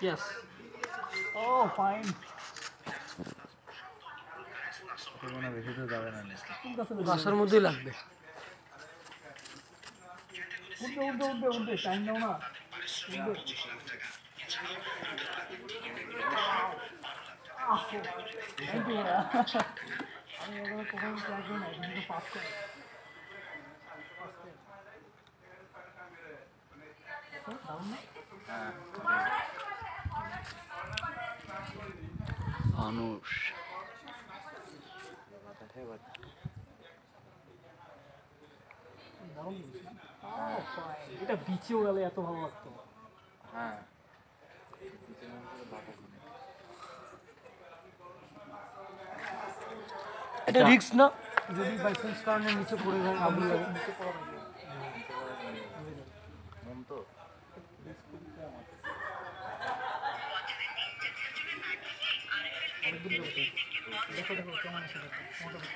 Yes. Oh, fine. কোনো বেশি তো যাবে না বাসার মধ্যেই লাগবে উঠবে উঠবে উঠবে উঠবে টাইম দাও না উঠবে থ্যাংক ইউ আমি এগুলো কখনো ট্রাই করি না কিন্তু পাস করে মানুষ এটা বিচে ওড়ালে এত ভালো লাগতো। হ্যাঁ। এটা আচ্ছা। রিক্স না? যদি বাইসেন্স কারণে নিচে পড়ে যায় নিচে পড়া দেখো দেখো কেমন আছে দেখো মোটামুটি